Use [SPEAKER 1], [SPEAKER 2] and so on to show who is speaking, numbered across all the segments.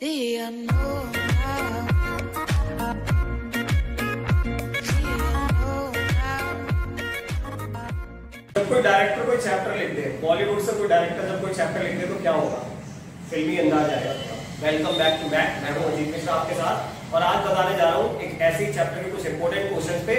[SPEAKER 1] जब कोई डायरेक्टर कोई चैप्टर लिख दे बॉलीवुड से कोई डायरेक्टर जब कोई चैप्टर लिख दे तो क्या होगा? फिल्मी अंदाज आएगा वेलकम बैक टू बैक मैं हूँ अजीत मिश्रा आपके साथ। और आज बताने जा रहा हूँ एक ऐसे चैप्टर के कुछ इंपोर्टेंट क्वेश्चन पे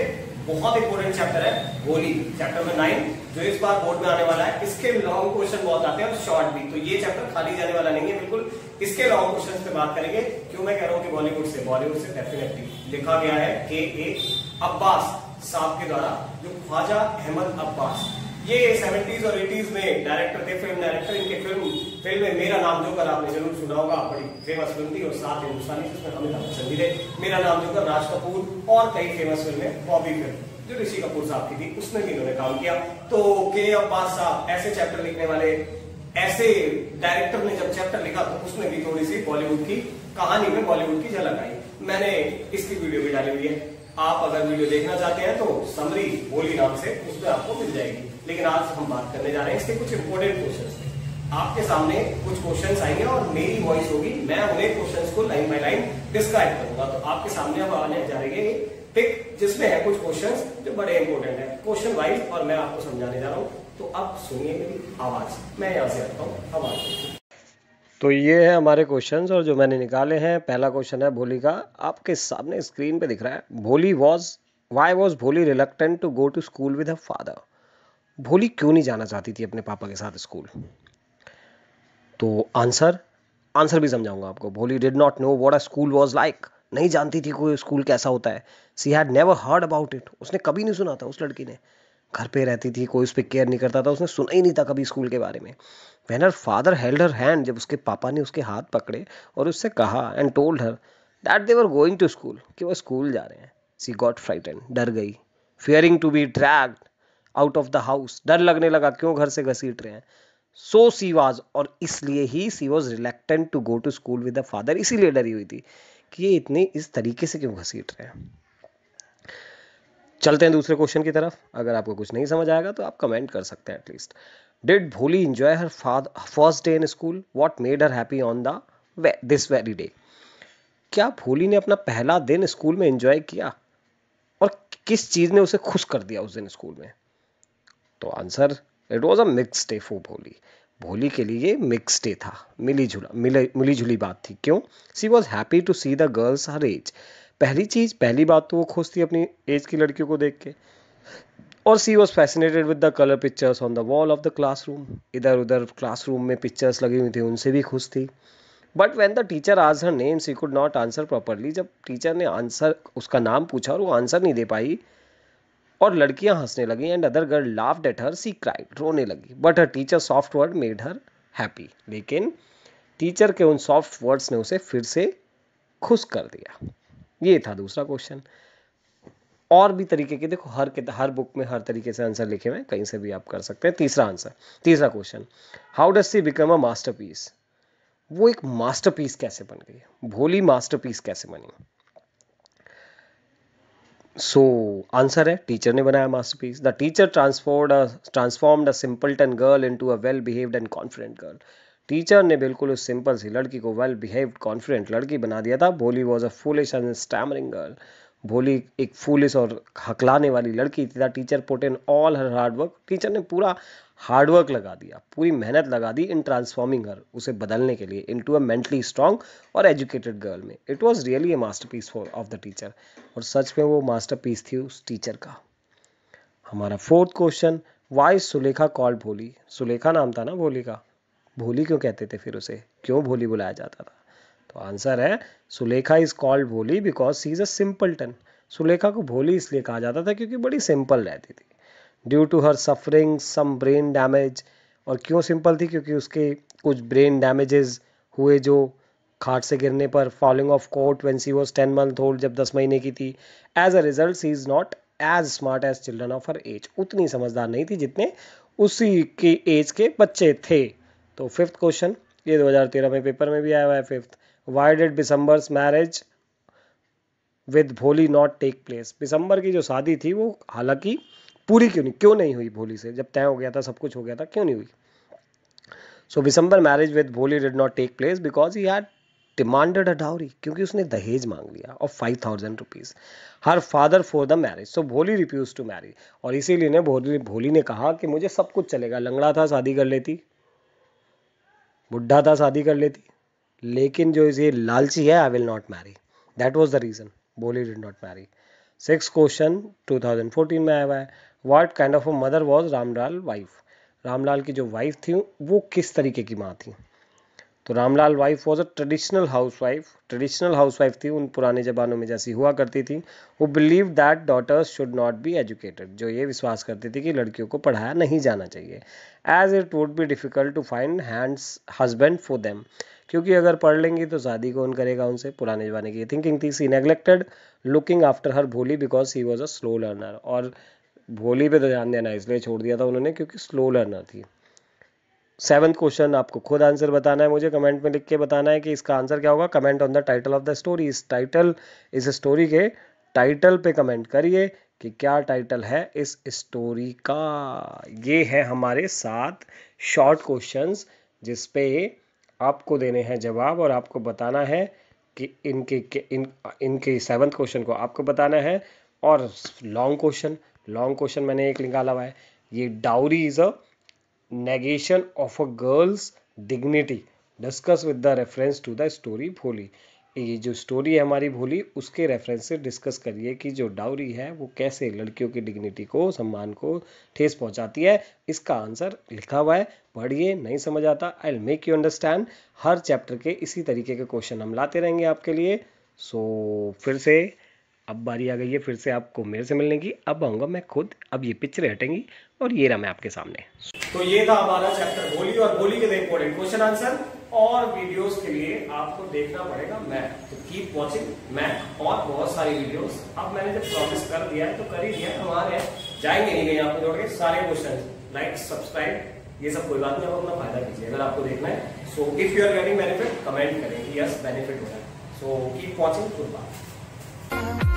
[SPEAKER 1] बहुत इंपॉर्टेंट चैप्टर है, होली चैप्टर नंबर नाइन जो इस बार बोर्ड में आने वाला है, इसके लॉन्ग क्वेश्चन बहुत आते हैं, और शॉर्ट भी। तो ये चैप्टर खाली जाने वाला नहीं है, बिल्कुल इसके लॉन्ग क्वेश्चन पे बात करेंगे। क्यों मैं कह रहा हूँ कि बॉलीवुड से बॉलीवुड से डेफिनेटली लिखा गया है के ए अब्बास साहब के द्वारा, जो ख्वाजा अहमद अब्बास। ये 70s और 80s में डायरेक्टर थे फ़िल्म डायरेक्टर इनके फ़िल्म फ़िल्म में मेरा नाम जोकर आपने ज़रूर सुना होगा बड़ी फ़ेमस फ़िल्म थी, और साथ हिंदुस्तानी जिसमें अमिताभ बच्चन भी थे। मेरा नाम जोकर, राज कपूर, और कई फ़ेमस फ़िल्में बॉबी फ़िल्म जो ऋषि कपूर साहब की थी उसमें भी इन्होंने काम किया। तो के अब्बास साहब, ऐसे चैप्टर लिखने वाले, ऐसे डायरेक्टर ने जब चैप्टर लिखा तो उसमें भी थोड़ी सी बॉलीवुड की कहानी में बॉलीवुड की झलक आई। मैंने इसकी वीडियो भी डाली हुई है। आप अगर वीडियो देखना चाहते हैं तो समरी बोली नाम से उसमें आपको मिल जाएगी। लेकिन आज हम बात करने जा रहे हैं इसके कुछ इंपोर्टेंट क्वेश्चन आपके सामने कुछ क्वेश्चन आएँगे और मेरी वॉइस होगी। मैं उन्हें क्वेश्चंस को लाइन बाय लाइन डिस्क्राइब करूँगा। तो आपके सामने अब आने जा रही है पिक जिसमें है कुछ क्वेश्चंस जो बड़े इंपॉर्टेंट है। क्वेश्चन वाइज और मैं आपको समझाने जा रहा हूँ। तो अब सुनिए मेरी आवाज़। मैं यहाँ से आता हूँ। आवाज़ तो ये है हमारे क्वेश्चंस और जो मैंने निकाले हैं। पहला क्वेश्चन है भोली का। आपके सामने स्क्रीन पे दिख रहा है, Bholi was why was Bholi reluctant to go to school with her father Bholi क्यों नहीं जाना चाहती थी अपने पापा के साथ स्कूल तो आंसर आंसर भी समझाऊँगा आपको। Bholi did not know what a school was like नहीं जानती थी कोई स्कूल कैसा होता है। She had never heard about it उसने कभी नहीं सुना था उस लड़की ने। घर पे रहती थी, कोई उस पर केयर नहीं करता था, उसने सुना ही नहीं था कभी स्कूल के बारे में। When her father held her hand जब उसके पापा ने उसके हाथ पकड़े और उससे कहा and told her that they were going to school कि वो स्कूल जा रहे हैं। सी गॉट फ्राइटन डर गई। Fearing to be dragged out of the house डर लगने लगा, क्यों घर से घसीट रहे हैं? सो सी वाज और इसलिए ही she was reluctant to go to school with the father इसीलिए डरी हुई थी। कि ये इतने इस तरीके से क्यों घसीट रहे हैं? चलते हैं दूसरे क्वेश्चन की तरफ़। अगर आपको कुछ नहीं समझ आएगा तो आप कमेंट कर सकते हैं at least did Bholi enjoy her first day in school what made her happy on the this very day क्या भोली ने अपना पहला दिन स्कूल में एंजॉय किया? और किस चीज़ ने उसे खुश कर दिया उस दिन स्कूल में? तो answer it was a mix day for Bholi Bholi के लिए मिक्स डे था। मिली जुला, मिले, मिली जुली बात थी। क्यों? She was happy to see the girls her age पहली चीज़, पहली बात तो वो खुश थी अपनी एज की लड़कियों को देख के। और she was fascinated with the colour pictures on the wall of the classroom इधर उधर क्लासरूम में पिक्चर्स लगी हुई थी, उनसे भी खुश थी। बट वेन द टीचर आज her name she could not answer properly जब टीचर ने आंसर उसका नाम पूछा और वो आंसर नहीं दे पाई और लड़कियाँ हंसने लगी and other girl laughed at her she cried रोने लगी। But her teacher soft word made her happy लेकिन टीचर के उन सॉफ्ट वर्ड्स ने उसे फिर से खुश कर दिया। ये था दूसरा क्वेश्चन और भी तरीके के, देखो, हर के हर बुक में हर तरीके से आंसर लिखे हुए हैं, कहीं से भी आप कर सकते हैं। तीसरा आंसर तीसरा question how does she become a masterpiece वो एक मास्टरपीस कैसे बन गई भोली मास्टरपीस कैसे बनी? सो आंसर है टीचर ने बनाया masterpiece the teacher transformed transformed a simpleton girl into a well behaved and confident girl teacher ने बिल्कुल उस सिंपल सी लड़की को वेल बिहेव्ड कॉन्फिडेंट लड़की बना दिया था. Bholi was a foolish and stammering girl Bholi एक फूलिश और हकलाने वाली लड़की थी. Teacher put in all her hard work teacher ने पूरा हार्डवर्क लगा दिया, पूरी मेहनत लगा दी इन ट्रांसफॉर्मिंग हर उसे बदलने के लिए इन टू अ मेंटली स्ट्रॉन्ग और एजुकेटेड गर्ल में। It was really a masterpiece for of the teacher और सच में वो मास्टर पीस थी उस टीचर का। हमारा fourth question why Sulekha called Bholi? Sulekha नाम था ना भोली का? भोली क्यों कहते थे फिर उसे? क्यों भोली बुलाया जाता था? तो आंसर है, Sulekha is called Bholi because she is a simpleton Sulekha को भोली इसलिए कहा जाता था क्योंकि बड़ी सिंपल रहती थी। Due to her suffering some brain damage और क्यों सिंपल थी? क्योंकि उसके कुछ ब्रेन डैमेजेस हुए जो खाट से गिरने पर falling off cot when she was ten month old जब दस महीने की थी। As a result she is not as smart as children of her age उतनी समझदार नहीं थी जितने उसी के एज के बच्चे थे। तो फिफ्थ क्वेश्चन ये 2013 में पेपर में भी आया हुआ है fifth why did Bishamber's marriage with Bholi not take place Bishamber की जो शादी थी, वो हालाँकि पूरी क्यों नहीं? क्यों नहीं हुई भोली से? जब तय हो गया था, सब कुछ हो गया था, क्यों नहीं हुई? So Bishamber marriage with Bholi did not take place because he had demanded a dowry क्योंकि उसने दहेज मांग लिया और five thousand rupees her father for the marriage so Bholi refuse to Mary और इसीलिए ने भोली भोली ने कहा कि मुझे सब कुछ चलेगा। लंगड़ा था, शादी कर लेती। बुढ़ा था, शादी कर लेती। लेकिन जो ये लालची है I will not marry that was the reason Bholi did not marry six question 2014 में आया हुआ है। What kind of a mother was Ramlal wife Ramlal की जो वाइफ थी, वो किस तरीके की माँ थी? तो Ramlal wife was a traditional housewife traditional housewife थी, उन पुराने ज़मानों में जैसी हुआ करती थी। वो believe that daughters should not be educated जो ये विश्वास करती थी कि लड़कियों को पढ़ाया नहीं जाना चाहिए। As it would be difficult to find hands husband for them क्योंकि अगर पढ़ लेंगी तो शादी कौन करेगा उनसे? पुराने ज़माने की थिंकिंग थी। She neglected looking after her Bholi because he was a slow learner और भोली पे तो ध्यान देना, इसलिए छोड़ दिया था उन्होंने, क्योंकि स्लो लर्नर थी। सेवन्थ क्वेश्चन आपको खुद आंसर बताना है, मुझे कमेंट में लिख के बताना है कि इसका आंसर क्या होगा। Comment on the title of the story. इस टाइटल, इस स्टोरी के टाइटल पे कमेंट करिए कि क्या टाइटल है इस स्टोरी का। ये है हमारे सात शॉर्ट क्वेश्चंस जिस पे आपको देने हैं जवाब और आपको बताना है कि इनके इन, इनके सेवन्थ क्वेश्चन को आपको बताना है। और लॉन्ग क्वेश्चन लॉन्ग क्वेश्चन मैंने एक निकाला हुआ है। ये dowry is a negation of a girl's dignity. Discuss with the reference to the story Bholi ये जो स्टोरी है हमारी भोली उसके रेफरेंस से डिस्कस करिए कि जो डाउरी है वो कैसे लड़कियों की डिग्निटी को सम्मान को ठेस पहुंचाती है। इसका आंसर लिखा हुआ है। पढ़िए नहीं समझ आता। I will make you understand her chapter के इसी तरीके के क्वेश्चन हम लाते रहेंगे आपके लिए। सो so, फिर से अब बारी आ गई है फिर से आपको मेरे से मिलने की। अब आऊँगा मैं खुद। अब ये पिक्चरें हटेंगी और ये रहा मैं आपके सामने।
[SPEAKER 2] तो ये था हमारा चैप्टर बोली और बोली के इंपॉर्टेंट क्वेश्चन आंसर और वीडियोस के लिए आपको देखना पड़ेगा मैथ तो कीप वॉचिंग मैथ और बहुत सारी वीडियोस अब मैंने जब प्रॉमिस कर दिया है तो कर ही दिया हमारे जाएँगे नहीं कहीं आपको जोड़ के सारे क्वेश्चन लाइक सब्सक्राइब ये सब कोई बात नहीं अपना फ़ायदा कीजिए। अगर आपको देखना है so if you are getting benefit comment करें यस बेनिफिट हो रहा है। So keep watching good bye